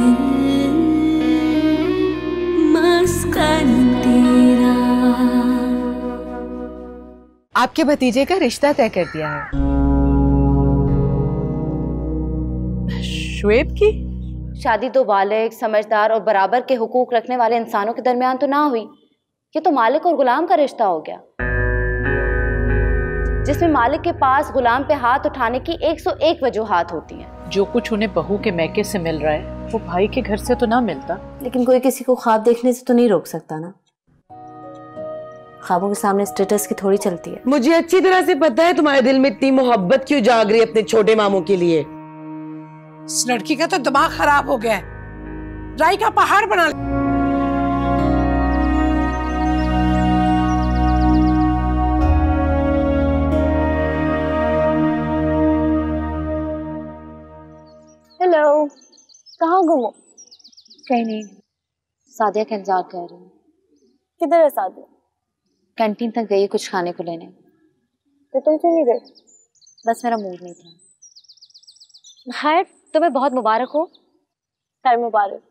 दिल मस्कन तेरा। आपके भतीजे का रिश्ता तय कर दिया है। शुएब की? शादी तो बालिग समझदार और बराबर के हुकूक रखने वाले इंसानों के दरमियान तो ना हुई। ये तो मालिक और गुलाम का रिश्ता हो गया। जिसमें मालिक के पास गुलाम पे हाथ उठाने की 101 वजूहात होती हैं। जो कुछ उन्हें बहू के मैके से मिल रहा है। वो भाई के घर से तो ना मिलता। लेकिन कोई किसी को ख्वाब देखने से तो नहीं रोक सकता ना। ख्वाबों के सामने स्टेटस की थोड़ी चलती है। मुझे अच्छी तरह से पता है तुम्हारे दिल में इतनी मोहब्बत क्यों जाग रही है अपने छोटे मामू के लिए। इस लड़की का तो दिमाग खराब हो गया है। राई का पहाड़ बना हेलो कहाँ घूमो कहीं नहीं। सादिया का इंतज़ार कर रही हूँ। किधर है सादिया? कैंटीन तक गई कुछ खाने को लेने। तो तुम क्यों नहीं गए बस मेरा मूड नहीं था। खैर तुम्हें बहुत मुबारक हो। खैर मुबारक।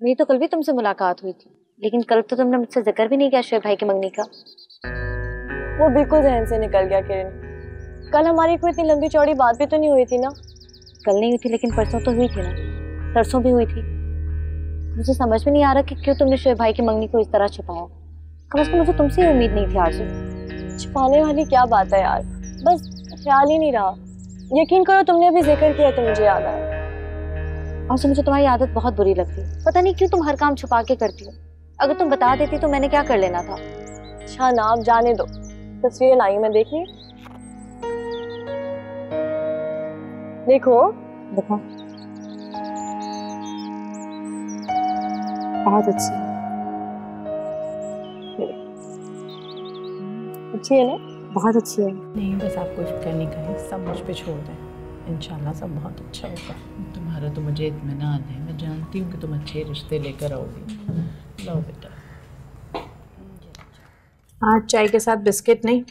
मेरी तो कल भी तुमसे मुलाकात हुई थी लेकिन कल तो तुमने मुझसे ज़िक्र भी नहीं किया शोएब भाई की मंगनी का। वो बिल्कुल जहन से निकल गया किरण। कल हमारी कोई इतनी लंबी चौड़ी बात भी तो नहीं हुई थी ना? कल नहीं हुई थी लेकिन परसों तो हुई थी ना। परसों भी हुई थी। मुझे समझ में नहीं आ रहा कि क्यों तुमने शोएब भाई की मंगनी को इस तरह छुपाया। कम से कम मुझे तुमसे ही उम्मीद नहीं थी आरज़ू छुपाने वाली क्या बात है यार। बस ख्याल ही नहीं रहा। यकीन करो तुमने अभी ज़िक्र किया तो मुझे याद आया। और मुझे तुम्हारी आदत बहुत बुरी लगती। है पता नहीं क्यों तुम हर काम छुपा के करती हो। अगर तुम बता देती तो मैंने क्या कर लेना था? अच्छा ना आप जाने दो। तस्वीरें लाई मैं देखिए देखो देखो। बहुत अच्छी है अच्छी है ना? बहुत अच्छी है। नहीं बस आप कुछ फ़िक्र नहीं करें सब मुझ पे छोड़ दें। इंशाल्लाह सब बहुत अच्छा होगा। तुम्हारा तो मुझे इत्मीनान है। मैं जानती हूँ कि तुम अच्छे रिश्ते लेकर आओगी। लो बेटा। आज चाय के साथ बिस्किट नहीं?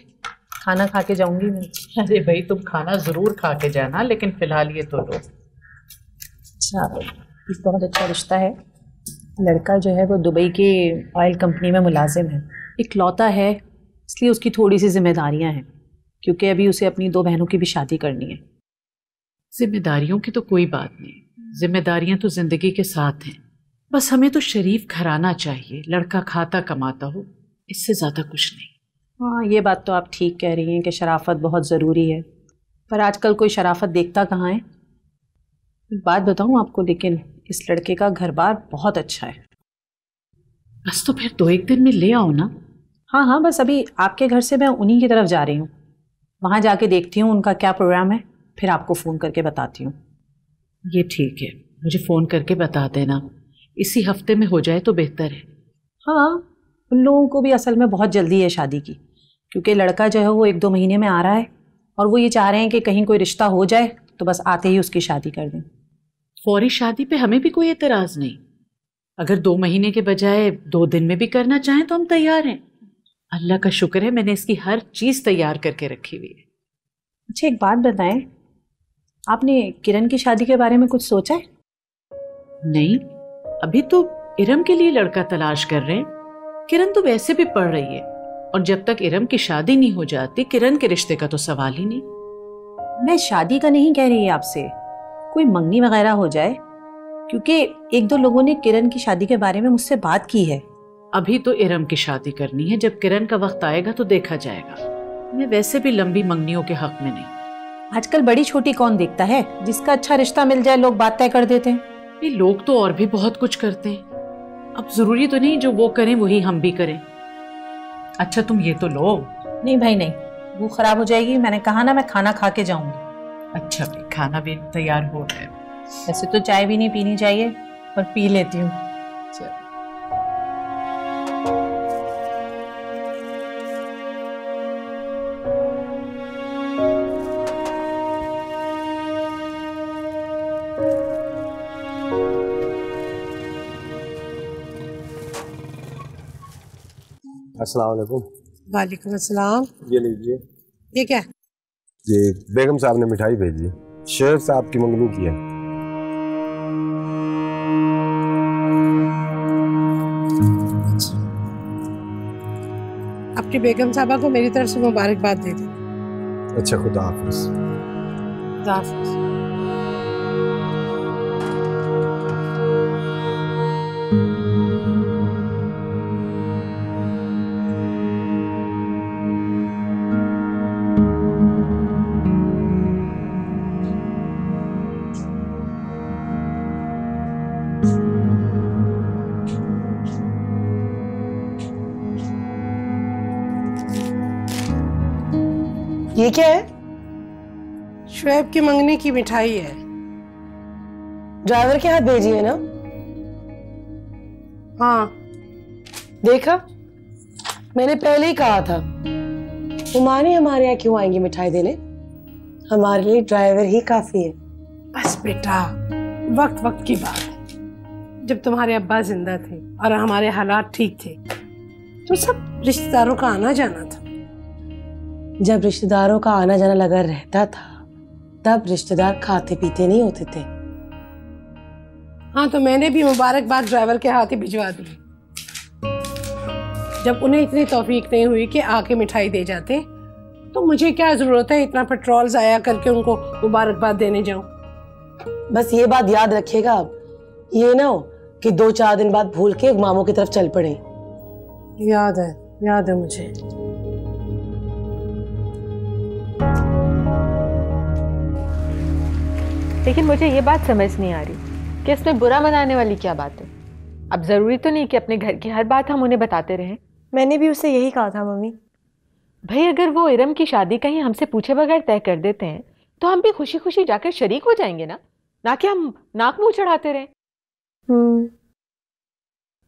खाना खा के जाऊँगी मैं। अरे भाई तुम खाना ज़रूर खा के जाना लेकिन फ़िलहाल ये तो लो। अच्छा इस बहुत अच्छा रिश्ता है। लड़का जो है वो दुबई के ऑयल कंपनी में मुलाजिम है। इकलौता है इसलिए उसकी थोड़ी सी जिम्मेदारियाँ हैं क्योंकि अभी उसे अपनी दो बहनों की भी शादी करनी है। जिम्मेदारियों की तो कोई बात नहीं जिम्मेदारियाँ तो ज़िंदगी के साथ हैं। बस हमें तो शरीफ घराना चाहिए लड़का खाता कमाता हो इससे ज़्यादा कुछ नहीं। हाँ ये बात तो आप ठीक कह रही हैं कि शराफत बहुत ज़रूरी है पर आजकल कोई शराफत देखता कहाँ है? बात बताऊँ आपको लेकिन इस लड़के का घर बार बहुत अच्छा है। बस तो फिर दो एक दिन में ले आओ ना। हाँ हाँ बस अभी आपके घर से मैं उन्हीं की तरफ़ जा रही हूँ। वहाँ जाके देखती हूँ उनका क्या प्रोग्राम है फिर आपको फ़ोन करके बताती हूँ। ये ठीक है मुझे फ़ोन करके बता देना। इसी हफ़्ते में हो जाए तो बेहतर है। हाँ उन लोगों को भी असल में बहुत जल्दी है शादी की क्योंकि लड़का जो है वो एक दो महीने में आ रहा है और वो ये चाह रहे हैं कि कहीं कोई रिश्ता हो जाए तो बस आते ही उसकी शादी कर दें। फौरी शादी पे हमें भी कोई एतराज़ नहीं। अगर दो महीने के बजाय दो दिन में भी करना चाहें तो हम तैयार हैं। अल्लाह का शुक्र है मैंने इसकी हर चीज़ तैयार करके रखी हुई है। अच्छा एक बात बताएँ आपने किरण की शादी के बारे में कुछ सोचा है? नहीं अभी तो इरम के लिए लड़का तलाश कर रहे हैं। किरण तो वैसे भी पढ़ रही है और जब तक इरम की शादी नहीं हो जाती किरण के रिश्ते का तो सवाल ही नहीं। मैं शादी का नहीं कह रही आपसे। कोई मंगनी वगैरह हो जाए? क्योंकि एक दो लोगों ने किरण की शादी के बारे में मुझसे बात की है। अभी तो इरम की शादी करनी है। जब किरण का वक्त आएगा तो देखा जाएगा। मैं वैसे भी लंबी मंगनियों के हक में नहीं। आजकल बड़ी छोटी कौन देखता है जिसका अच्छा रिश्ता मिल जाए लोग बात तय कर देते हैं। ये लोग तो और भी बहुत कुछ करते हैं। अब ज़रूरी तो नहीं जो वो करें वही हम भी करें। अच्छा तुम ये तो लो। नहीं भाई नहीं। वो खराब हो जाएगी। मैंने कहा ना मैं खाना खा के जाऊँगी। अच्छा भाई खाना भी तैयार हो रहा है। वैसे तो चाय भी नहीं पीनी चाहिए पर पी लेती हूँ। अस्सलाम वालेकुम। वालेकुम अस्सलाम। ये लीजिए। ये क्या? ये बेगम साहब ने मिठाई भेजी शेर साहब की मंगनी की है। आपकी बेगम साहबा को मेरी तरफ़ से मुबारकबाद दे दी। अच्छा खुदा हाफिज। खुदा हाफिज। शुएब की मंगनी की मिठाई है। ड्राइवर के हाथ भेजी है ना। हाँ। देखा? मैंने पहले ही कहा था। उमानी हमारे यहाँ क्यों आएँगी मिठाई देने? हमारे लिए ड्राइवर ही काफ़ी है। बस बेटा वक्त वक्त की बात है। जब तुम्हारे अब्बा ज़िंदा थे और हमारे हालात ठीक थे तो सब रिश्तेदारों का आना जाना था। जब रिश्तेदारों का आना जाना लगा रहता था तब रिश्तेदार खाते पीते नहीं होते थे। हाँ तो मैंने भी मुबारकबाद ड्राइवर के हाथ ही भिजवा दी। जब उन्हें इतनी तौफीक नहीं हुई कि आके मिठाई दे जाते तो मुझे क्या ज़रूरत है इतना पेट्रोल जाया करके उनको मुबारकबाद देने जाऊँ? बस ये बात याद रखिएगा आप। ये ना हो कि दो चार दिन बाद भूल के मामों की तरफ़ चल पड़े। याद है याद है मुझे। लेकिन मुझे ये बात समझ नहीं आ रही कि इसमें बुरा मनाने वाली क्या बात है। अब ज़रूरी तो नहीं कि अपने घर की हर बात हम उन्हें बताते रहें। मैंने भी उससे यही कहा था मम्मी। भाई अगर वो इरम की शादी कहीं हमसे पूछे बगैर तय कर देते हैं तो हम भी खुशी खुशी जाकर शरीक हो जाएँगे ना? ना कि हम नाक मुँह चढ़ाते रहें। हम्म।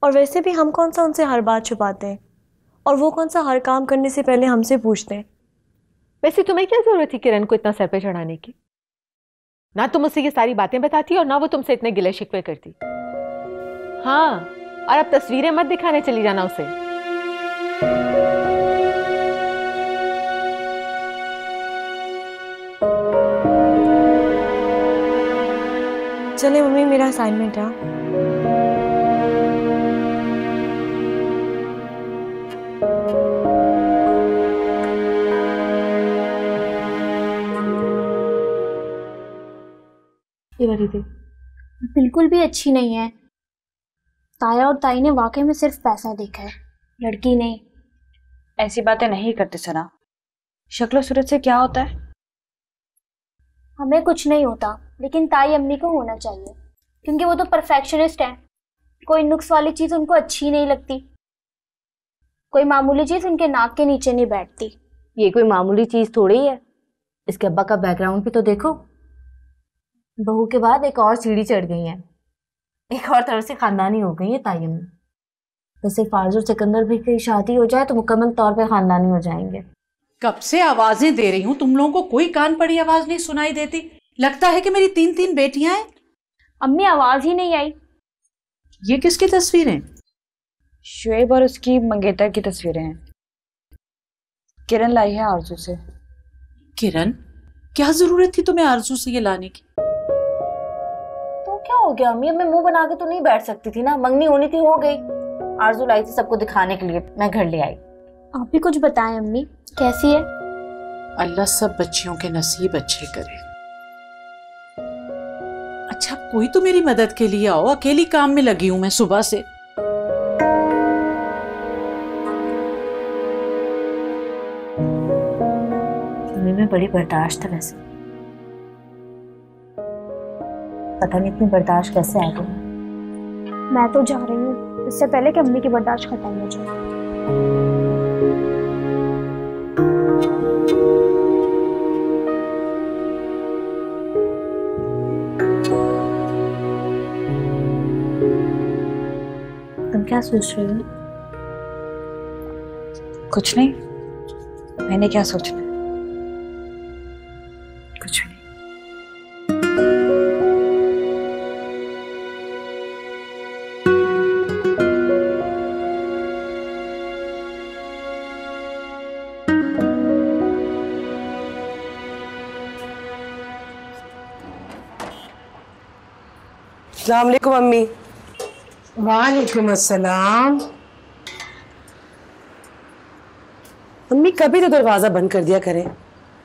और वैसे भी हम कौन सा उनसे हर बात छुपाते हैं? और वो कौन सा हर काम करने से पहले हमसे पूछते हैं? वैसे तुम्हें क्या ज़रूरत थी किरण को इतना सर पे चढ़ाने की? ना तुम उससे ये सारी बातें बताती और ना वो तुमसे इतने गिले शिकवे करती। हाँ और अब तस्वीरें मत दिखाने चली जाना उसे। चले मम्मी, मेरा असाइनमेंट है। ये वाली दे बिल्कुल भी अच्छी नहीं है। ताया और ताई ने वाकई में सिर्फ़ पैसा देखा है लड़की नहीं। ऐसी बातें नहीं करते सना। शक्ल सूरत से क्या होता है? हमें कुछ नहीं होता लेकिन ताई अम्मी को होना चाहिए क्योंकि वो तो परफेक्शनिस्ट हैं। कोई नुक्स वाली चीज़ उनको अच्छी नहीं लगती। कोई मामूली चीज़ उनके नाक के नीचे नहीं बैठती। ये कोई मामूली चीज़ थोड़ी है। इसके अब्बा का बैकग्राउंड भी तो देखो। बहू के बाद एक और सीढ़ी चढ़ गई है। एक और तरह से खानदानी हो गई है तायम वैसे फार्ज और सिकंदर भी की शादी हो जाए तो मुकम्मल तौर पे खानदानी हो जाएँगे। कब से आवाज़ें दे रही हूँ? तुम लोगों को कोई कान पड़ी आवाज़ नहीं सुनाई देती। लगता है कि मेरी तीन तीन बेटियाँ हैं। अम्मी आवाज़ ही नहीं आई। ये किसकी तस्वीरें? शुएब और उसकी मंगेतर की तस्वीरें हैं। किरण लाई है आरज़ू से। किरण क्या ज़रूरत थी तुम्हें आरज़ू से ये लाने की? तो क्या हो गया? अम्मी अब मैं मुँह बना के तो नहीं बैठ सकती थी ना। मंगनी होनी थी हो गई। आरज़ू लाई थी सबको दिखाने के लिए। मैं घर ले आई। आप भी कुछ बताएँ अम्मी। कैसी है? अल्लाह सब बच्चियों के नसीब अच्छे करे। अच्छा कोई तो मेरी मदद के लिए आओ। अकेली काम में लगी हूँ मैं सुबह से। में बड़ी बर्दाश्त है वैसे। पता नहीं इतनी बर्दाश्त कैसे आ गई। मैं तो जा रही हूँ। इससे पहले कि अम्मी की बर्दाश्त खत्म हो जाए। तुम क्या सोच रही हो? कुछ नहीं। मैंने क्या सोचना? अलैक्म मम्मी वालेकुम अस्सलाम। मम्मी कभी तो दरवाज़ा बंद कर दिया करें।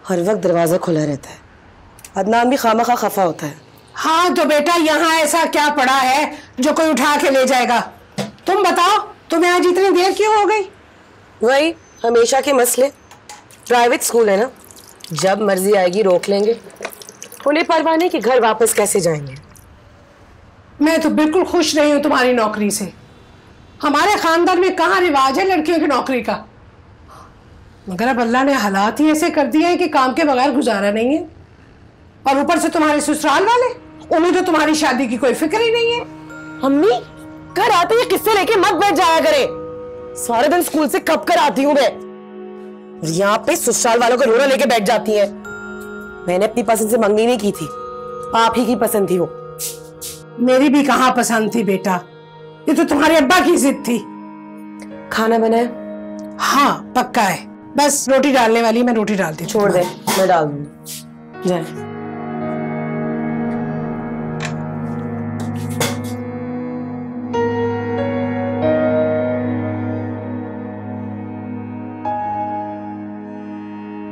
हर वक्त दरवाज़ा खुला रहता है। अदनान भी खामा खा खफा होता है। हाँ तो बेटा यहाँ ऐसा क्या पड़ा है जो कोई उठा के ले जाएगा? तुम बताओ तुम्हें आज इतनी देर क्यों हो गई? वही हमेशा के मसले। प्राइवेट स्कूल है ना? जब मर्ज़ी आएगी रोक लेंगे। उन्हें परवाह नहीं कि घर वापस कैसे जाएँगे? मैं तो बिल्कुल खुश नहीं हूँ तुम्हारी नौकरी से। हमारे खानदान में कहाँ रिवाज है लड़कियों की नौकरी का? मगर अब अल्लाह ने हालात ही ऐसे कर दिए हैं कि काम के बगैर गुजारा नहीं है। और ऊपर से तुम्हारे ससुराल वाले, उन्हें तो तुम्हारी शादी की कोई फ़िक्र ही नहीं है। मम्मी घर आते ही किस्से लेके मत बैठ जाया करे। सारे दिन स्कूल से कब कर आती हूँ मैं? यहाँ पे ससुराल वालों का रोना लेके बैठ जाती है। मैंने अपनी पसंद से मंगनी नहीं की थी। आप ही की पसंद थी वो। मेरी भी कहाँ पसंद थी बेटा? ये तो तुम्हारे अब्बा की जिद थी। खाना बनाए हाँ? पक्का है। बस रोटी डालने वाली मैं रोटी डालती छोड़ दे मैं डाल दूँगी जाए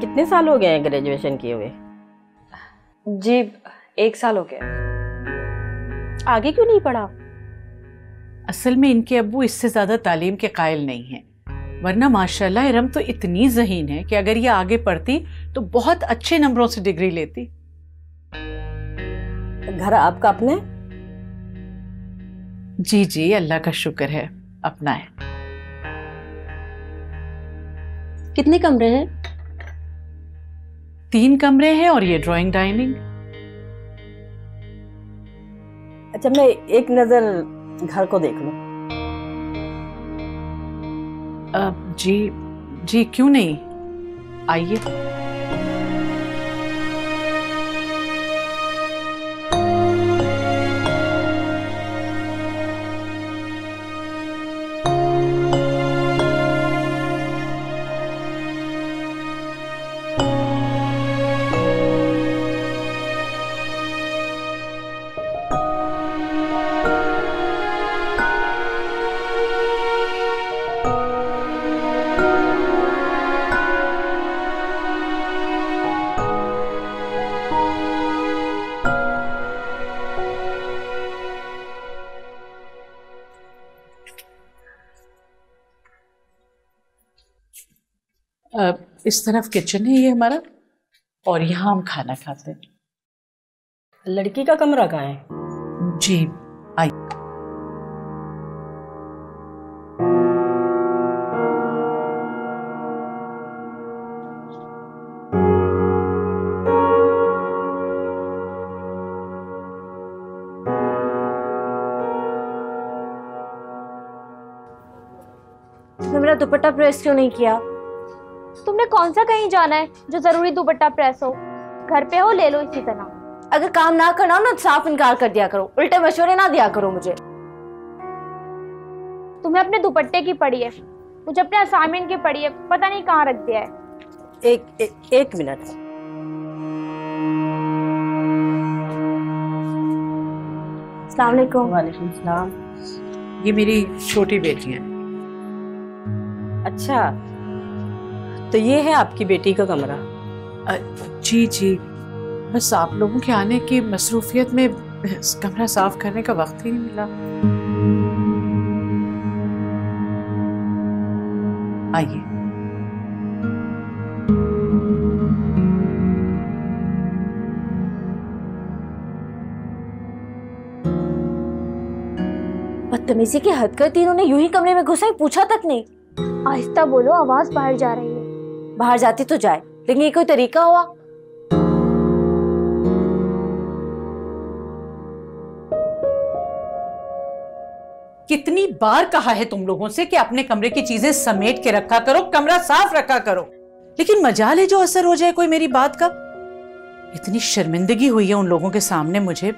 कितने साल हो गए हैं ग्रेजुएशन किए हुए? जी एक साल हो गया। आगे क्यों नहीं पढ़ा? असल में इनके अबू इससे ज़्यादा तालीम के कायल नहीं हैं। वरना माशाल्लाह इरम तो इतनी जहीन है कि अगर ये आगे पढ़ती तो बहुत अच्छे नंबरों से डिग्री लेती। घर आपका अपना है? जी जी अल्लाह का शुक्र है अपना है। कितने कमरे हैं? तीन कमरे हैं और ये ड्राइंग डाइनिंग। अच्छा मैं एक नज़र घर को देख लू। जी जी क्यों नहीं? आइए। इस तरफ़ किचन है ये हमारा और यहाँ हम खाना खाते हैं। लड़की का कमरा कहाँ है? जी आइए तुमने मेरा दुपट्टा प्रेस क्यों नहीं किया? कौन सा कहीं जाना है जो ज़रूरी दुपट्टा प्रेस हो? घर पे हो ले लो इसी तरह। अगर काम ना करना हो ना साफ़ इनकार कर दिया करो। उल्टे मशवरे ना दिया करो मुझे। तुम्हें अपने दुपट्टे की पड़ी है। मुझे अपने असाइनमेंट की पड़ी है। पता नहीं कहाँ रख दिया है। एक, एक एक मिनट। वालेकुम। वालेकुम सलाम। ये मेरी छोटी बेटी है। अच्छा। तो ये है आपकी बेटी का कमरा। जी जी। बस आप लोगों के आने की मसरूफियत में कमरा साफ़ करने का वक्त ही नहीं मिला। आइए। बदतमीजी की हद कर करती इन्होंने यूँ ही कमरे में घुसा ही पूछा तक नहीं। आहिस्ता बोलो आवाज़ बाहर जा रही है। बाहर जाती तो जाए लेकिन ये कोई तरीका हुआ? कितनी बार कहा है तुम लोगों से कि अपने कमरे की चीज़ें समेट के रखा करो कमरा साफ़ रखा करो। लेकिन मजाल है जो असर हो जाए कोई मेरी बात का? इतनी शर्मिंदगी हुई है उन लोगों के सामने मुझे।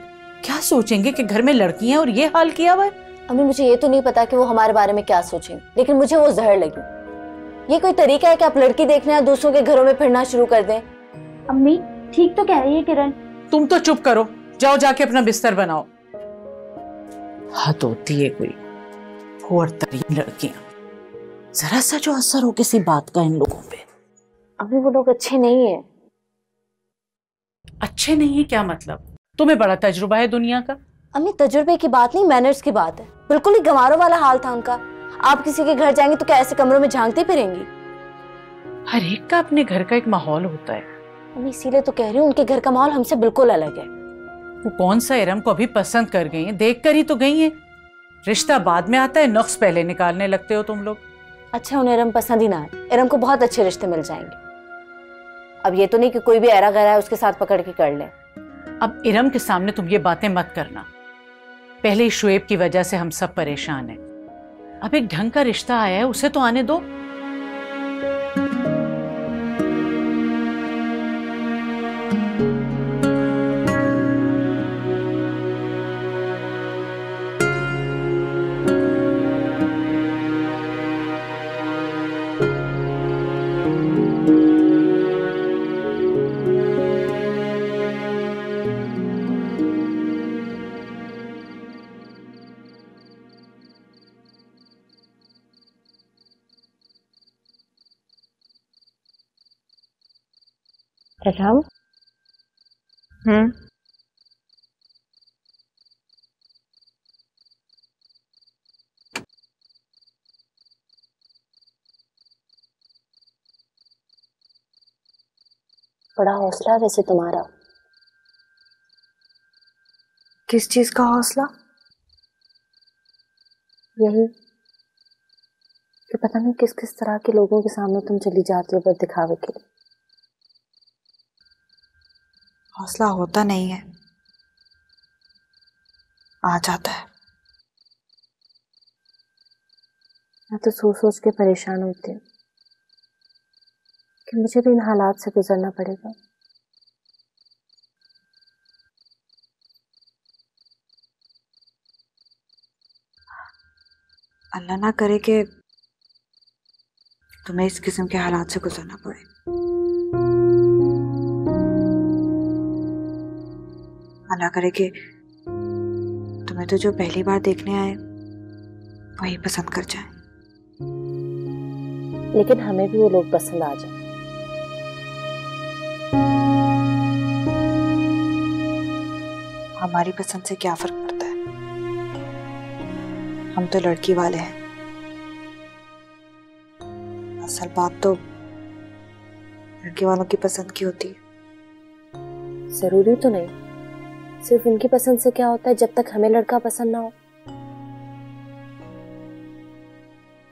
क्या सोचेंगे कि घर में लड़की हैं और ये हाल किया हुआ है? अम्मी मुझे ये तो नहीं पता कि वो हमारे बारे में क्या सोचें लेकिन मुझे वो जहर लगी। ये कोई तरीका है कि आप लड़की देखने या दूसरों के घरों में फिरना शुरू कर दें? अम्मी ठीक तो कह रही है किरण। तुम तो चुप करो। जाओ जाके अपना बिस्तर बनाओ। हद होती है कोई। और तरीन लड़कियाँ। जरा सा जो असर हो किसी बात का इन लोगों पे। अभी वो लोग अच्छे नहीं है। अच्छे नहीं है क्या मतलब? तुम्हें बड़ा तजुर्बा है दुनिया का। अम्मी तजुर्बे की बात नहीं मैनर्स की बात है। बिल्कुल ही गंवारों वाला हाल था उनका। आप किसी के घर जाएँगे तो क्या ऐसे कमरों में झांकते फिरेंगी? हर एक का अपने घर का एक माहौल होता है। इसीलिए तो कह रही हूँ उनके घर का माहौल हमसे बिल्कुल अलग है। वो कौन सा इरम को अभी पसंद कर गई हैं? देख कर ही तो गई हैं। रिश्ता बाद में आता है नुक्स पहले निकालने लगते हो तुम लोग। अच्छा उन्हें इरम पसंद ही ना है इरम को बहुत अच्छे रिश्ते मिल जाएँगे। अब ये तो नहीं कि कोई भी ऐरा गहरा है उसके साथ पकड़ के कर ले। अब इरम के सामने तुम ये बातें मत करना। पहले ही शुएब की वजह से हम सब परेशान हैं। अब एक ढंग का रिश्ता आया है उसे तो आने दो। इरम हम्म। बड़ा हौसला वैसे तुम्हारा। किस चीज़ का हौसला? यही कि पता नहीं किस किस तरह के लोगों के सामने तुम चली जाती हो बस दिखावे के लिए। हौसला होता नहीं है। आ जाता है। मैं तो सोच सोच के परेशान होती हूँ कि मुझे भी इन हालात से गुजरना पड़ेगा। अल्लाह ना करे कि तुम्हें इस किस्म के हालात से गुजरना पड़े। अल्लाह करे कि तुम्हें तो जो पहली बार देखने आए वही पसंद कर जाए। लेकिन हमें भी वो लोग पसंद आ जाए। हमारी पसंद से क्या फ़र्क पड़ता है? हम तो लड़की वाले हैं। असल बात तो लड़के वालों की पसंद की होती है। ज़रूरी तो नहीं। सिर्फ़ उनकी पसंद से क्या होता है जब तक हमें लड़का पसंद ना हो।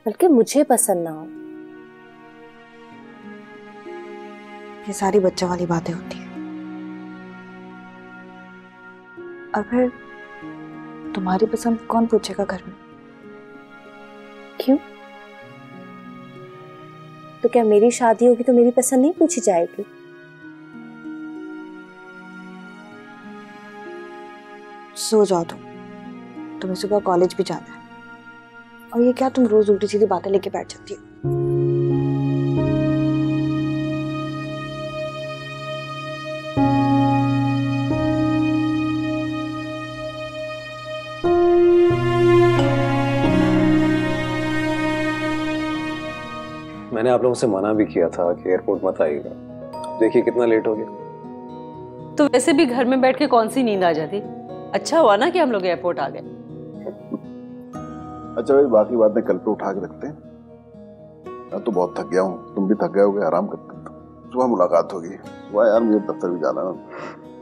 बल्कि मुझे पसंद ना हो। ये सारी बच्चों वाली बातें होती हैं। और फिर तुम्हारी पसंद कौन पूछेगा घर में? क्यों? तो क्या मेरी शादी होगी तो मेरी पसंद नहीं पूछी जाएगी? सो जाओ तुम। तुम्हें सुबह कॉलेज भी जाना है। और ये क्या तुम रोज उल्टी सीधी बातें लेके बैठ जाती हो? मैंने आप लोगों से मना भी किया था कि एयरपोर्ट मत आइएगा। देखिए कितना लेट हो गया। तो वैसे भी घर में बैठ के कौन सी नींद आ जाती? अच्छा हुआ ना कि हम लोग एयरपोर्ट आ गए। अच्छा भाई बाकी बातें कल पे उठा के रखते हैं। मैं तो बहुत थक गया हूँ। तुम भी थक गए होगे आराम करते हैं सुबह मुलाकात होगी। सुबह यार मुझे दफ्तर भी जाना है।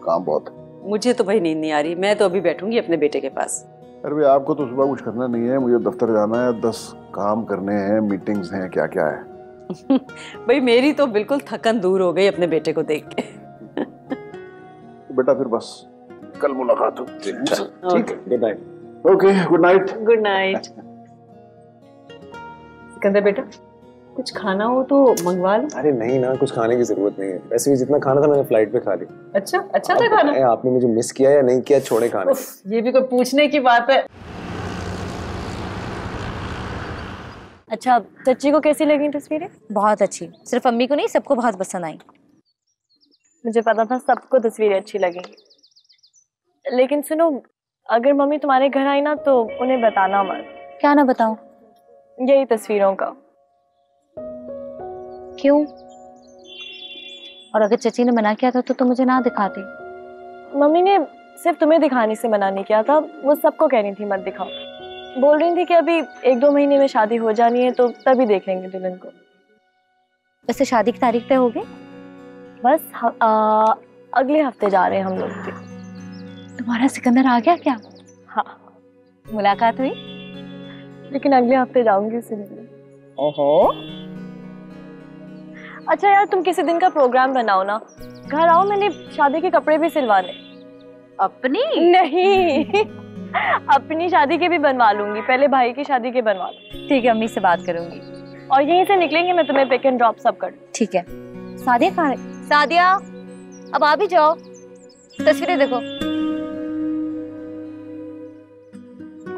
काम बहुत है। मुझे तो भाई नींद नहीं आ रही। मैं तो अभी बैठूँगी अपने बेटे के पास। अरे भाई आपको तो सुबह कुछ करना नहीं है। मुझे दफ्तर जाना है। दस काम करने हैं मीटिंग्स हैं क्या क्या है? भाई मेरी तो बिल्कुल थकन दूर हो गई अपने बेटे को देख के। तो बेटा फिर बस। कल मुलाकात होती है। ठीक है good night okay good night good night Sikandar बेटा कुछ खाना हो तो मंगवा लो। अरे नहीं ना कुछ खाने की ज़रूरत नहीं है। वैसे भी जितना खाना था मैंने फ़्लाइट पे खा लिया। अच्छा अच्छा था खाना? आपने मुझे मिस किया या नहीं किया? छोड़े खाने। ये भी कोई पूछने की बात है। अच्छा चच्ची को कैसी लगी तस्वीरें? बहुत अच्छी। सिर्फ़ अम्मी को नहीं सबको बहुत पसंद आई। मुझे पता था सबको तस्वीरें अच्छी लगेंगी। लेकिन सुनो अगर मम्मी तुम्हारे घर आई ना तो उन्हें बताना मत। क्या ना बताऊँ? यही तस्वीरों का। क्यों? और अगर चची ने मना किया था तो तुम मुझे ना दिखाती। मम्मी ने सिर्फ़ तुम्हें दिखाने से मना नहीं किया था वो सबको कह रही थी मत दिखाओ। बोल रही थी कि अभी एक दो महीने में शादी हो जानी है तो तभी देख लेंगे दुल्हन को। वैसे शादी की तारीख तय हो गई बस आ, अगले हफ़्ते जा रहे हैं हम लोग। भी तुम्हारा सिकंदर आ गया क्या? हाँ। मुलाकात हुई। लेकिन अगले हफ़्ते जाऊँगी उसे मिलने ओहो। अच्छा यार तुम किसी दिन का प्रोग्राम बनाओ ना। घर आओ मैंने शादी के कपड़े भी सिलवाने। अपनी? नहीं। अपनी शादी के भी बनवा लूँगी। पहले भाई की शादी के बनवा लो ठीक है अम्मी से बात करूँगी। और यहीं से निकलेंगे मैं तुम्हें पिक एंड ड्रॉप सब कर ठीक है। सादिया कहाँ सादिया अब आ भी जाओ। तस्वीरें देखो।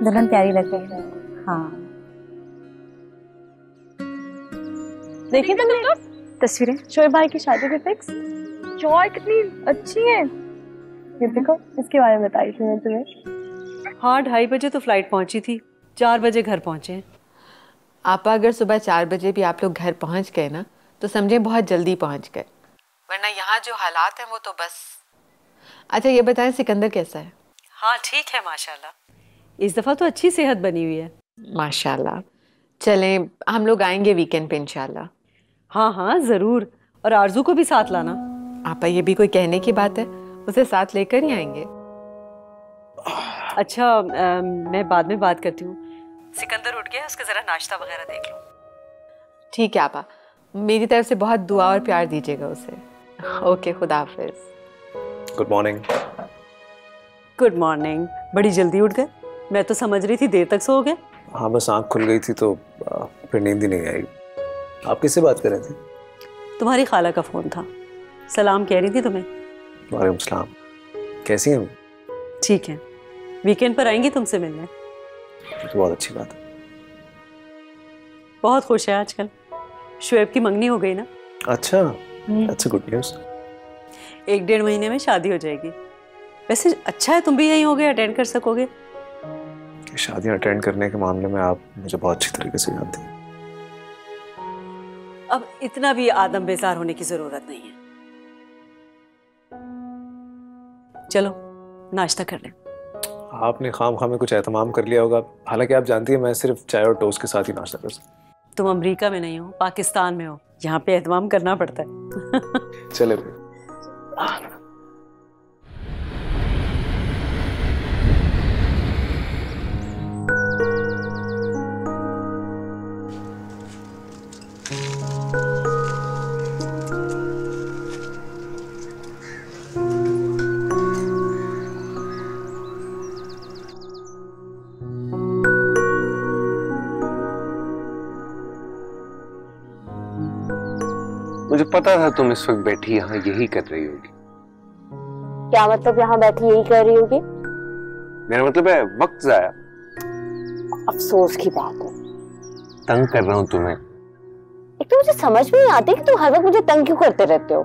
दुल्हन प्यारी लग रही है। हाँ देखी तुमने तस्वीरें। शोएब भाई की शादी के पिक्स जॉय कितनी अच्छी है। ये देखो इसके बारे में बताई थी मैं तुम्हें। हाँ ढाई बजे तो फ़्लाइट पहुँची थी। चार बजे घर पहुँचे आपा अगर सुबह चार बजे भी आप लोग घर पहुँच गए ना तो समझे बहुत जल्दी पहुँच गए। वरना यहाँ जो हालात हैं वो तो बस। अच्छा ये बताएँ सिकंदर कैसा है? हाँ ठीक है माशाल्लाह। इस दफ़ा तो अच्छी सेहत बनी हुई है। माशाल्लाह। चलें हम लोग आएँगे वीकेंड पे इंशाल्लाह। हाँ हाँ ज़रूर। और आरज़ू को भी साथ लाना। आपा ये भी कोई कहने की बात है? उसे साथ लेकर ही आएँगे। अच्छा अम, मैं बाद में बात करती हूँ। सिकंदर उठ गया उसका ज़रा नाश्ता वगैरह देख लो। ठीक है आपा। मेरी तरफ़ से बहुत दुआ और प्यार दीजिएगा उसे। ओके खुदा हाफिज। गुड मॉर्निंग गुड मॉर्निंग बड़ी जल्दी उठ गए? मैं तो समझ रही थी देर तक सो गए हाँ बस आँख खुल गई थी तो फिर नींद ही नहीं आई। आप किससे बात कर रहे थे? तुम्हारी खाला का फ़ोन था। सलाम कह रही थी तुम्हें? वालेकुम सलाम। कैसी हैं ठीक है। वीकेंड पर आएँगी तुमसे मिलने? तो बहुत अच्छी बात है। बहुत खुश है आजकल। शुएब की मंगनी हो गई ना? अच्छा अच्छा गुड न्यूज़ एक डेढ़ महीने में शादी हो जाएगी। वैसे अच्छा है तुम भी यहीं होगे अटेंड कर सकोगे। शादियाँ अटेंड करने के मामले में आप मुझे बहुत अच्छी तरीके से जानते हैं। अब इतना भी आदम बेजार होने की ज़रूरत नहीं है। चलो नाश्ता कर लें। आपने खाम खाम में कुछ एहतमाम कर लिया होगा। हालाँकि आप जानती हैं मैं सिर्फ़ चाय और टोस्ट के साथ ही नाश्ता कर सकता तुम अमेरिका में नहीं हो पाकिस्तान में हो। यहाँ पे एहतमाम करना पड़ता है। हूँ। चले पता था तुम इस वक्त बैठी यहाँ यही कर रही होगी। क्या मतलब यहाँ बैठी यही कर रही होगी? मेरा मतलब है वक्त जाया। अफसोस की बात है। तंग कर रहा हूँ तुम्हें। एक तो मुझे समझ में नहीं आती कि तुम हर वक्त मुझे तंग क्यों करते रहते हो।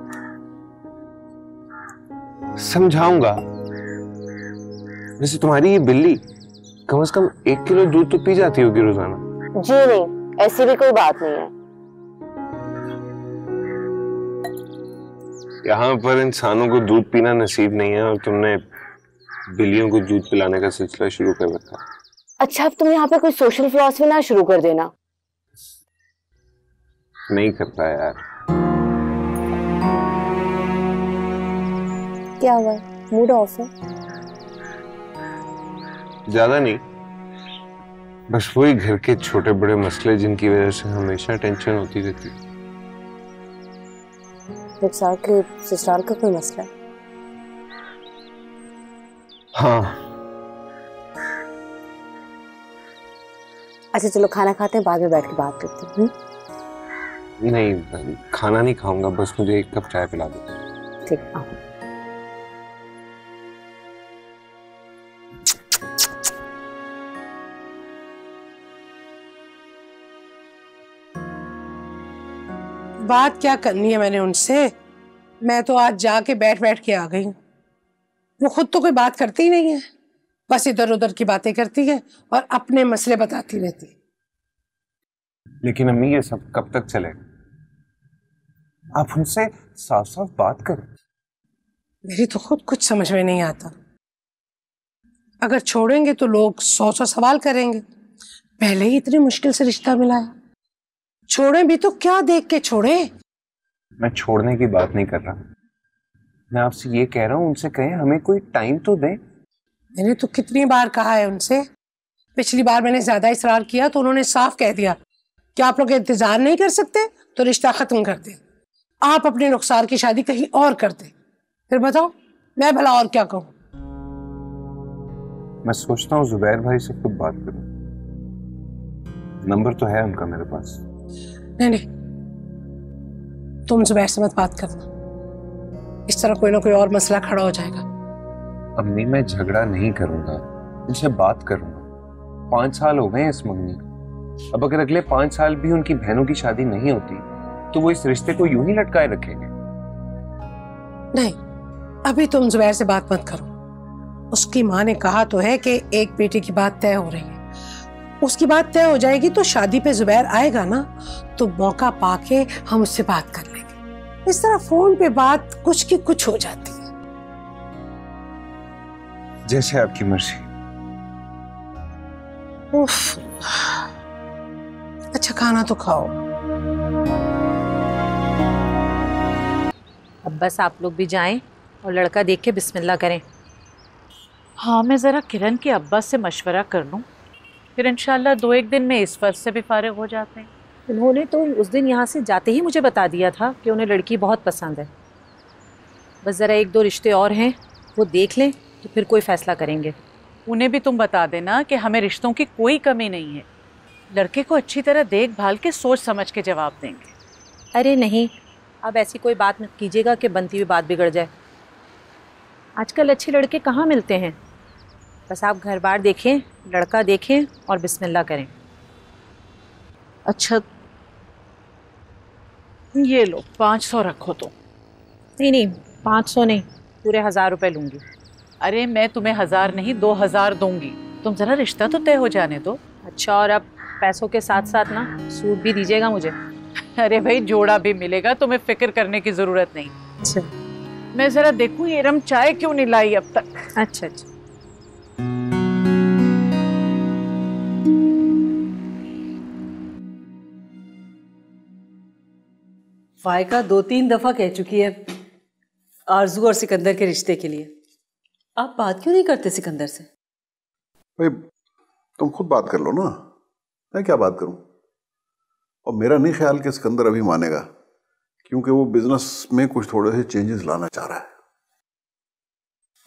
समझाऊँगा। वैसे तुम्हारी ये बिल्ली कम से कम एक किलो दूध तो पी जाती होगी रोज़ाना। जी नहीं ऐसी भी कोई बात नहीं है। यहाँ पर इंसानों को दूध पीना नसीब नहीं है और तुमने बिल्लियों को दूध पिलाने का सिलसिला शुरू कर रखा अच्छा अब तुम यहाँ पे कोई सोशल फिलोसफी ना शुरू कर देना। नहीं करता यार। क्या हुआ? मूड ऑफ़ है? ज़्यादा नहीं। बस वही घर के छोटे बड़े मसले जिनकी वजह से हमेशा टेंशन होती रहती है। रुखसार के ससुराल का कोई मसला है? हाँ। अच्छा चलो खाना खाते हैं बाद में बैठ के बात करते हैं हम्म? नहीं खाना नहीं खाऊँगा बस मुझे एक कप चाय पिला दो। ठीक आओ। बात क्या करनी है मैंने उनसे? मैं तो आज जाके बैठ बैठ के आ गई वो खुद तो कोई बात करती ही नहीं है। बस इधर उधर की बातें करती है और अपने मसले बताती रहती है। लेकिन अम्मी ये सब कब तक चलेगा आप उनसे साफ़ साफ़ बात करें। मेरी तो खुद कुछ समझ में नहीं आता। अगर छोड़ेंगे तो लोग सौ सौ सवाल करेंगे। पहले ही इतनी मुश्किल से रिश्ता मिला है। छोड़े भी तो क्या देख के छोड़े? मैं छोड़ने की बात नहीं कर रहा। मैं आपसे ये कह रहा हूँ उनसे कहें हमें कोई टाइम तो दें। मैंने तो कितनी बार कहा है उनसे। पिछली बार मैंने ज़्यादा इसरार किया तो उन्होंने साफ़ कह दिया। कि आप लोग इंतज़ार नहीं कर सकते? तो रिश्ता खत्म कर दे। आप अपने रुखसार की शादी कहीं और कर दे। फिर बताओ मैं भला और क्या कहूँ? मैं सोचता हूँ जुबैर भाई से खुद बात करूँ। नंबर तो है उनका मेरे पास। नहीं नहीं। तुम जुबैर से मत बात करना। इस तरह कोई ना कोई और मसला खड़ा हो जाएगा। अम्मी मैं झगड़ा नहीं करूँगा। उनसे बात करूँगा। पाँच साल हो गए इस मंगनी अब अगर अगले पाँच साल भी उनकी बहनों की शादी नहीं होती तो वो इस रिश्ते को यूँ ही लटकाए रखेंगे। नहीं अभी तुम जुबैर से बात मत करो। उसकी माँ ने कहा तो है कि एक बेटी की बात तय हो रही है। उसकी बात तय हो जाएगी तो शादी पे जुबैर आएगा ना तो मौका पाके हम उससे बात कर लेंगे। इस तरह फ़ोन पे बात कुछ की कुछ हो जाती है। जैसे आपकी मर्ज़ी। अच्छा खाना तो खाओ। अब बस आप लोग भी जाएँ और लड़का देख के बिस्मिल्लाह करें। हाँ मैं ज़रा किरण के अब्बा से मशवरा कर लूँ। फिर इंशाल्लाह दो एक दिन में इस फ़र्ज़ से भी फारग हो जाते हैं। उन्होंने तो उस दिन यहाँ से जाते ही मुझे बता दिया था कि उन्हें लड़की बहुत पसंद है। बस ज़रा एक दो रिश्ते और हैं वो देख लें तो फिर कोई फ़ैसला करेंगे। उन्हें भी तुम बता देना कि हमें रिश्तों की कोई कमी नहीं है। लड़के को अच्छी तरह देखभाल के सोच समझ के जवाब देंगे। अरे नहीं अब ऐसी कोई बात मत कीजिएगा कि बनती हुई बात बिगड़ जाए। आजकल अच्छे लड़के कहाँ मिलते हैं? बस आप घर बार देखें लड़का देखें और बिस्मिल्लाह करें। अच्छा। ये लो पाँच सौ रखो तो। नहीं नहीं पाँच सौ नहीं पूरे हज़ार रुपये लूँगी। अरे मैं तुम्हें हज़ार नहीं दो हज़ार दूँगी। तुम जरा रिश्ता तो तय हो जाने दो। अच्छा और अब पैसों के साथ साथ ना सूट भी दीजिएगा मुझे। अरे भाई जोड़ा भी मिलेगा तुम्हें फ़िक्र करने की ज़रूरत नहीं। अच्छा। मैं जरा देखूँ ये रम चाय क्यों नहीं लाई अब तक? अच्छा अच्छा। फायका दो तीन दफ़ा कह चुकी है आरज़ू और सिकंदर के रिश्ते के लिए। आप बात क्यों नहीं करते सिकंदर से? भाई तुम खुद बात कर लो ना। मैं क्या बात करूँ? और मेरा नहीं ख्याल कि सिकंदर अभी मानेगा क्योंकि वो बिज़नेस में कुछ थोड़े से चेंजेस लाना चाह रहा है।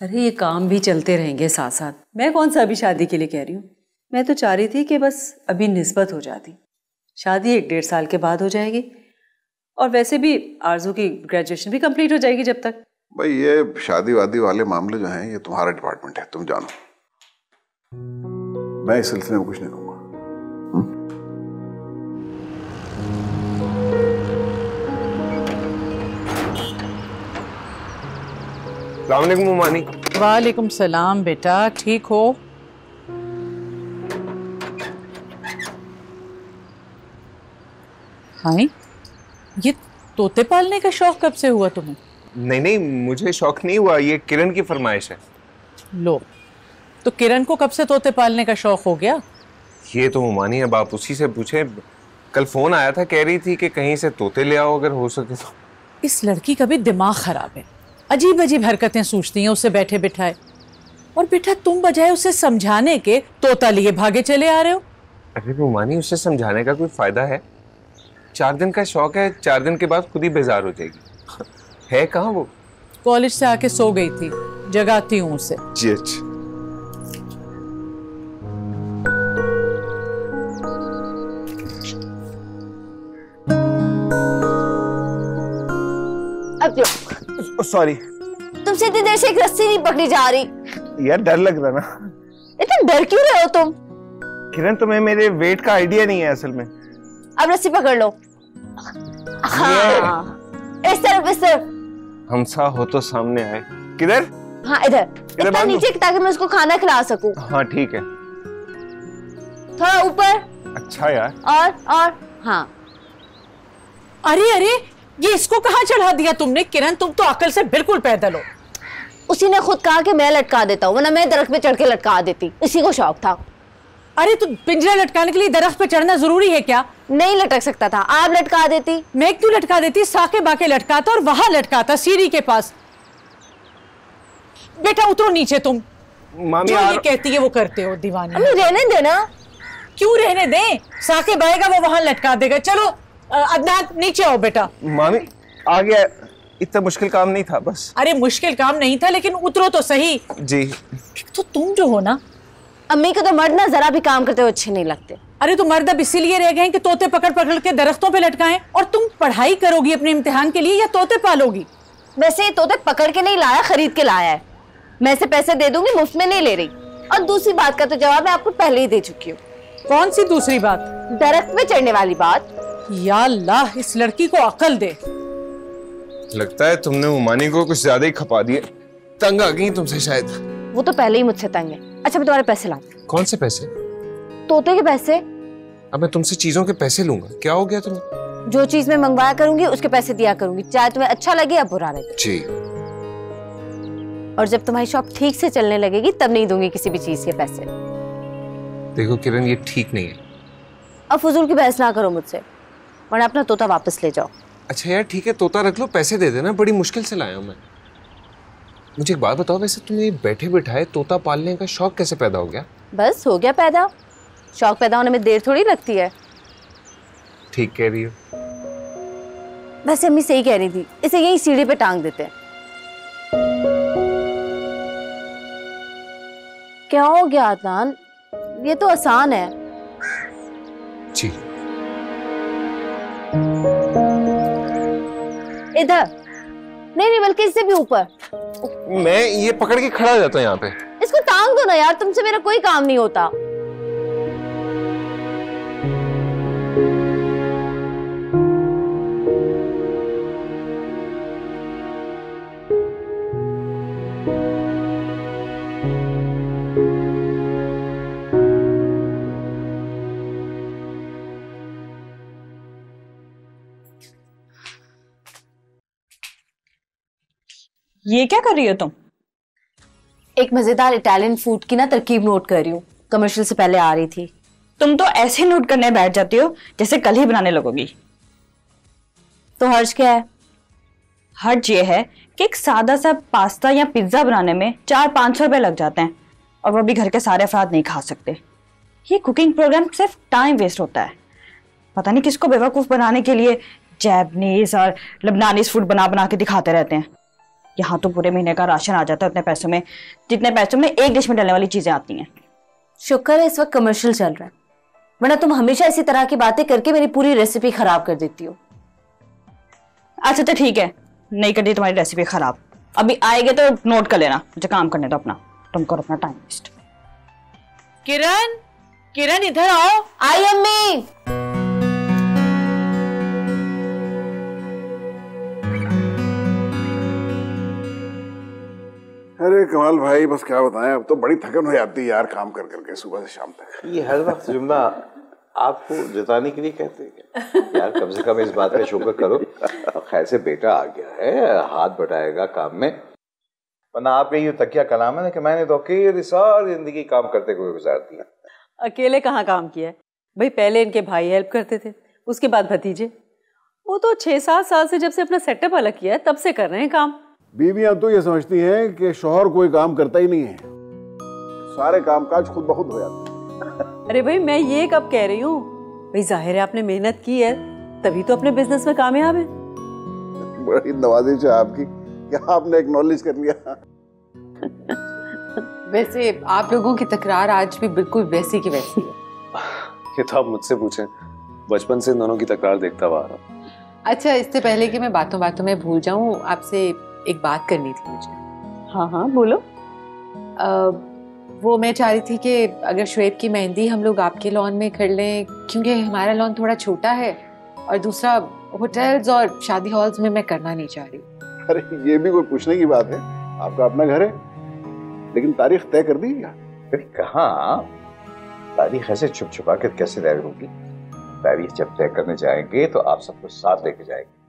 अरे ये काम भी चलते रहेंगे साथ साथ मैं कौन सा अभी शादी के लिए कह रही हूँ? मैं तो चाह रही थी कि बस अभी निस्बत हो जाती। शादी एक डेढ़ साल के बाद हो जाएगी। और वैसे भी आरज़ू की ग्रेजुएशन भी कंप्लीट हो जाएगी जब तक। भाई ये शादी वादी वाले मामले जो हैं ये तुम्हारा डिपार्टमेंट है तुम जानो। मैं इस सिलसिले में कुछ नहीं कहूँगा। सलामकुम वालेकुम सलाम बेटा। ठीक हो? हाँ ये तोते पालने का शौक कब से हुआ तुम्हें? नहीं नहीं मुझे शौक नहीं हुआ ये किरण की फरमाइश है। लो तो किरण को कब से तोते पालने का शौक हो गया? ये तो उमानी अब आप उसी से पूछे। कल फ़ोन आया था कह रही थी कि कहीं से तोते ले आओ अगर हो सके तो। इस लड़की का भी दिमाग खराब है। अजीब अजीब हरकतें सोचती हैं उसे बैठे बिठाए और बेटा तुम बजाय उसे समझाने के तोता लिए भागे चले आ रहे हो। अरे उमानी उसे समझाने का कोई फ़ायदा है? चार दिन का शौक है चार दिन के बाद खुद ही बेजार हो जाएगी। है कहाँ वो? कॉलेज से आके सो गई थी जगाती हूँ उसे। जी अच्छा। सॉरी। तुमसे इतनी देर से एक रस्सी नहीं पकड़ी जा रही। यार डर लग रहा ना। इतना डर क्यों रहे हो तुम? किरण तुम्हें मेरे वेट का आइडिया नहीं है असल में। अब रस्सी पकड़ लो। हाँ। इस तरफ़ इस तरफ़। हमसा हो तो सामने आए। किधर? हाँ इधर। इतना नीचे ताकि मैं उसको खाना खिला सकूँ। हाँ ठीक है। थोड़ा ऊपर। अच्छा यार। और और हाँ। अरे अरे ये इसको कहाँ चढ़ा दिया तुमने? किरण तुम तो अकल से बिल्कुल पैदल हो। उसी ने खुद कहा कि मैं लटका देता हूँ वरना मैं दरख्त पे चढ़ के लटका देती। इसी को शौक था। अरे तो पिंजरा लटकाने के लिए दरख्त पे चढ़ना ज़रूरी है क्या? नहीं लटक सकता था। आप लटका देती। मैं क्यों लटका देती? साके बाके लटकाता और वहाँ लटकाता सीढ़ी के पास। बेटा उतरो नीचे तुम। मामी जो ये कहती है वो करते हो दीवानी। अम्मी रहने देना क्यों रहने दें? साके बाएगा वो वहाँ लटका देगा। चलो अदनान नीचे आओ बेटा। मामी आ गया इतना मुश्किल काम नहीं था बस। अरे मुश्किल काम नहीं था लेकिन उतरो तो सही। जी। तो तुम जो हो ना अम्मी को तो मर्द ना जरा भी काम करते हुए अच्छे नहीं लगते। अरे तो मर्द अब इसीलिए रह गए कि तोते पकड़ पकड़ के दरख्तों पे लटकाएँ और तुम पढ़ाई करोगी अपने इम्तिहान के लिए या तोते पालोगी? वैसे ये तोते पकड़ के नहीं लाया खरीद के लाया है। मैं इसे पैसे दे दूँगी मुफ़्त में नहीं ले रही। और दूसरी बात का तो जवाब मैं आपको पहले ही दे चुकी हूँ। कौन सी दूसरी बात? दरख्त में चढ़ने वाली बात। या अल्लाह इस लड़की को अकल दे। लगता है तुमने उमानी को कुछ ज़्यादा ही खपा दिए तंग आ गई तुमसे शायद। वो तो पहले ही मुझसे तंग है। अच्छा मैं तुम्हारे पैसे लाऊं। कौन से पैसे? तोते के पैसे। अब मैं तुमसे चीज़ों के पैसे लूँगा। क्या हो गया तुम्हें? जो चीज़ मैं मंगवाया करूँगी उसके पैसे दिया करूँगी। चाहे तुम्हें अच्छा लगे या बुरा लगे। जी। और जब तुम्हारी शॉप ठीक से चलने लगेगी तब नहीं दूँगी किसी भी चीज़ के पैसे। देखो किरण ये ठीक नहीं है। अब फजूल की बहस ना करो मुझसे वरना अपना तोता वापस ले जाओ। अच्छा यार ठीक है तोता रख लो पैसे दे देना बड़ी मुश्किल से लाया हूँ मैं। मुझे एक बात बताओ वैसे तुम्हें ये बैठे बिठाए तोता पालने का शौक कैसे पैदा हो गया? बस हो गया पैदा। शौक पैदा होने में देर थोड़ी लगती है। ठीक कह रही हो। वैसे अम्मी सही कह रही थी इसे यही सीढ़ी पे टांग देते हैं। क्या हो गया अदनान ये तो आसान है। जी। इधर। नहीं नहीं बल्कि इससे भी ऊपर। मैं ये पकड़ के खड़ा रहता जाता हूँ यहाँ पे। इसको टांग दो ना यार, तुमसे मेरा कोई काम नहीं होता। ये क्या कर रही हो तुम? एक मज़ेदार इटालियन फ़ूड की ना तरकीब नोट कर रही हूँ। कमर्शियल से पहले आ रही थी। तुम तो ऐसे नोट करने बैठ जाती हो जैसे कल ही बनाने लगोगी। तो हर्ज क्या है? हर्ज ये है कि एक सादा सा पास्ता या पिज्जा बनाने में चार पाँच सौ रुपए लग जाते हैं और वो भी घर के सारे अफराद नहीं खा सकते। ये कुकिंग प्रोग्राम सिर्फ़ टाइम वेस्ट होता है। पता नहीं किसको बेवकूफ़ बनाने के लिए जैपनीज और लबनानीज फ़ूड बना बना के दिखाते रहते हैं। यहाँ तो पूरे महीने का राशन आ जाता है उतने पैसों में। जितने पैसों में एक डिश में डलने वाली चीज़ें आती हैं। शुक्र है इस वक्त कमर्शियल चल रहा है। वरना तुम हमेशा इसी तरह की बातें करके मेरी पूरी रेसिपी खराब कर देती हो। अच्छा तो ठीक है। नहीं कर दी तुम्हारी रेसिपी खराब। अभी आएँगे तो नोट कर लेना। मुझे काम करने दो अपना। तुम करो अपना टाइम वेस्ट किरण? किरण इधर आओ। आई अम्मी अरे कमाल भाई बस क्या बताएँ अब तो बड़ी थकन हो जाती है यार काम कर करके सुबह से शाम तक। ये हर वक्त जुम्मा आपको जताने के लिए कहते हैं यार कम से कम इस बात का शुक्र करो खैर से बेटा आ गया है हाथ बटाएगा काम में। वरना आपका ये तकिया कलाम है ना कि मैंने तो अकेले सारी ज़िंदगी काम करते हुए गुजार दिया अकेले कहाँ काम किया है? भाई पहले इनके भाई हेल्प करते थे उसके बाद भतीजे। वो तो छह सात साल से जब से अपना सेटअप अलग किया है तब से कर रहे हैं काम। बीवियाँ तो ये समझती हैं कि शोहर कोई काम करता ही नहीं है। सारे कामकाज खुद ब खुद हो जाते हैं। अरे भाई मैं ये कब कह रही हूँ? भाई ज़ाहिर है आपने मेहनत की है तभी तो अपने बिज़नेस में कामयाब है। बड़ी नवाजिश है आपकी क्या आपने एक्नॉलेज कर लिया। वैसे आप लोगों की तकरार आज भी बिल्कुल वैसी की वैसी है। ये तो आप मुझसे पूछें। बचपन से इन दोनों की तकरार देखता हुआ आ रहा अच्छा इससे पहले कि मैं बातों बातों में भूल जाऊँ आपसे एक बात करनी थी मुझे। हाँ हाँ बोलो। अ, वो मैं चाह रही थी कि अगर श्वेत की मेहंदी हम लोग आपके लॉन में कर लें क्योंकि हमारा लॉन थोड़ा छोटा है और दूसरा होटल्स और शादी हॉल्स में मैं करना नहीं चाह रही। अरे ये भी कोई पूछने की बात है। आपका अपना घर है। लेकिन तारीख तय कर दी क्या? फिर कहाँ? तारीख ऐसे छुप छुपा कर कैसे तय होगी तारीख जब तय करने जाएँगे तो आप सबको साथ लेके जाएँगे।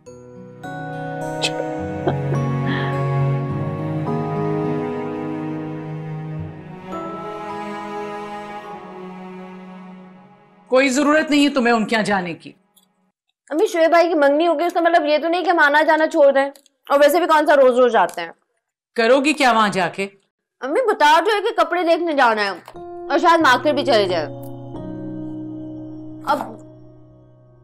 कोई ज़रूरत नहीं है तुम्हें उनके यहाँ जाने की। अम्मी शुएब भाई की मंगनी होगी उसका मतलब ये तो नहीं कि हम आना जाना छोड़ दें। और वैसे भी कौन सा रोज रोज आते हैं? करोगी क्या वहाँ जाके? अम्मी बता जो है कि कपड़े देखने जाना है। और शायद मार्केट भी चले जाए। अब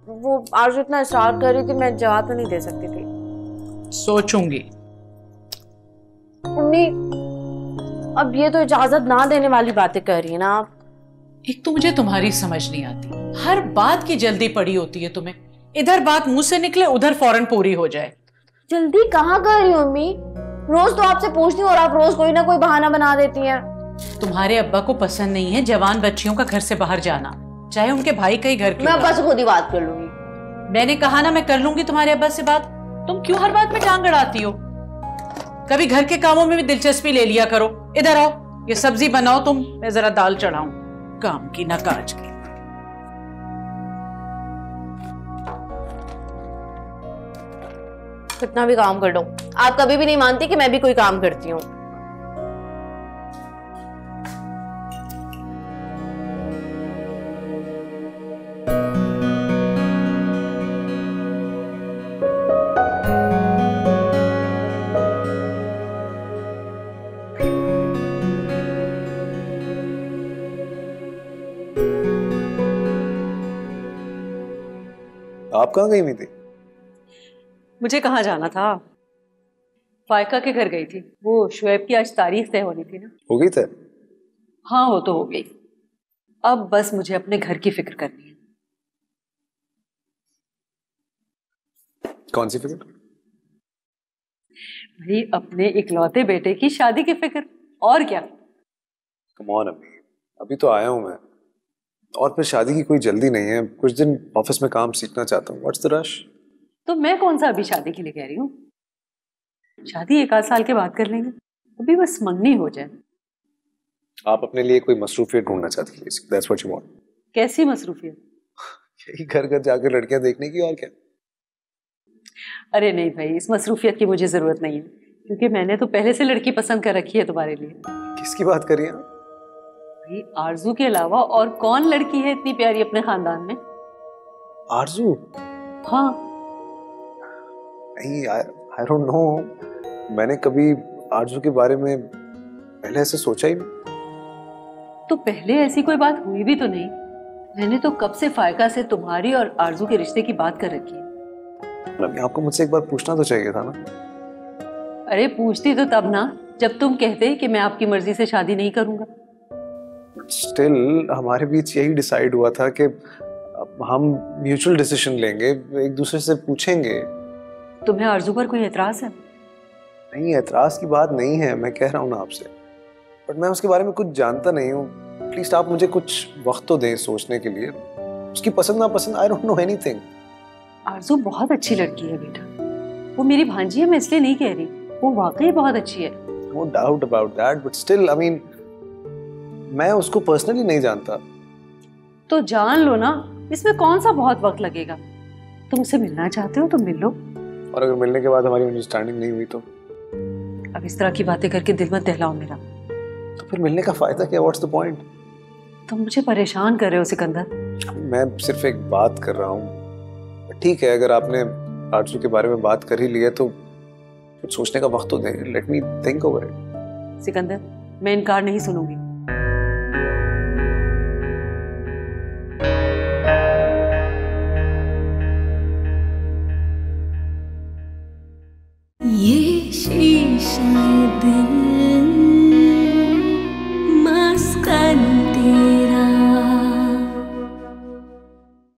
वो आज इतना स्टार्ट कर रही थी मैं जवाब तो नहीं दे सकती थी। सोचूँगी। अम्मी अब ये तो इजाज़त ना देने वाली बातें कर रही है ना आप। एक तो मुझे तुम्हारी समझ नहीं आती। हर बात की जल्दी पड़ी होती है तुम्हें। इधर बात मुँह से निकले उधर फ़ौरन पूरी हो जाए। जल्दी कहाँ कर रही हो अम्मी? रोज तो आपसे पूछती हूँ और आप रोज कोई ना कोई बहाना बना देती हैं। तुम्हारे अब्बा को पसंद नहीं है जवान बच्चियों का घर से बाहर जाना। चाहे उनके भाई कहीं घर मैं अब्बा से खुद ही बात कर लूँगी। मैंने कहा ना मैं कर लूँगी तुम्हारे अब्बा से बात। तुम क्यों हर बात में टांग अड़ाती हो? कभी घर के कामों में भी दिलचस्पी ले लिया करो। इधर आओ ये सब्ज़ी बनाओ तुम मैं जरा दाल चढ़ाऊं। काम की ना काज की। कितना भी काम कर लो। आप कभी भी नहीं मानती कि मैं भी कोई काम करती हूँ। आप कहाँ गई हुई थी? मुझे कहाँ जाना था? फायका के घर गई थी। वो शुएब की आज तारीख तय होनी थी ना। हो गई थे हाँ वो तो हो गई। अब बस मुझे अपने घर की फ़िक्र करनी है। कौन सी फ़िक्र? भाई अपने इकलौते बेटे की शादी की फ़िक्र। और क्या? कम ऑन अभी। अभी तो आया हूँ मैं। और फिर शादी की कोई जल्दी नहीं है कुछ दिन ऑफ़िस में काम सीखना चाहता हूँ। व्हाट्स द रश तो मैं कौन सा अभी शादी के लिए कह रही हूँ? शादी एक आध साल के बाद कर लेंगे। अभी बस मंगनी हो जाए। आप अपने लिए कोई मसरूफियत ढूंढना चाहती है दैट्स व्हाट यू वांट कैसी मसरूफियत? यही घर घर जाकर लड़कियाँ देखने की और क्या? अरे नहीं भाई इस मसरूफियत की मुझे ज़रूरत नहीं है क्योंकि मैंने तो पहले से लड़की पसंद कर रखी है तुम्हारे लिए। किसकी बात कर रही हैं आप? भाई आरज़ू के अलावा और कौन लड़की है इतनी प्यारी अपने खानदान में? आरज़ू? हाँ। नहीं आई डोंट नो मैंने कभी आरज़ू के बारे में पहले ऐसे सोचा ही नहीं। तो पहले ऐसी कोई बात हुई भी तो नहीं। मैंने तो कब से फायका से तुम्हारी और आरज़ू के रिश्ते की बात कर रखी है। रम्या आपको मुझसे एक बार पूछना तो चाहिए था ना? अरे पूछती तो तब ना जब तुम कहते कि मैं आपकी मर्ज़ी से शादी नहीं करूँगा। स्टिल हमारे बीच यही डिसाइड हुआ था कि हम म्यूचुअल डिसीज़न लेंगे एक दूसरे से पूछेंगे। तुम्हें आरज़ू पर कोई एतराज़ है? नहीं एतराज़ की बात नहीं है मैं कह रहा हूँ ना आपसे। बट मैं उसके बारे में कुछ जानता नहीं हूँ। प्लीज़ आप मुझे कुछ वक्त तो दें सोचने के लिए। उसकी पसंद ना पसंद I don't know anything Arzoo बहुत अच्छी लड़की है बेटा। वो मेरी भांजी है मैं इसलिए नहीं कह रही। वो वाकई बहुत अच्छी है। No doubt about that but still I mean मैं उसको पर्सनली नहीं जानता। तो जान लो ना इसमें कौन सा बहुत वक्त लगेगा? तुम उसे मिलना चाहते हो तो मिल। लो और अगर मिलने के बाद हमारी अंडरस्टैंडिंग नहीं हुई तो? अब इस तरह की बातें करके दिल मत दहलाओ मेरा। तो फिर मिलने का फ़ायदा क्या? व्हाट्स द पॉइंट तुम मुझे परेशान कर रहे हो सिकंदर। मैं सिर्फ़ एक बात कर रहा हूँ। ठीक है अगर आपने आरज़ू के बारे में बात कर ही लिया तो कुछ सोचने का वक्त तो दें। Let me think over it Sikandar मैं इनकार नहीं सुनूँगी।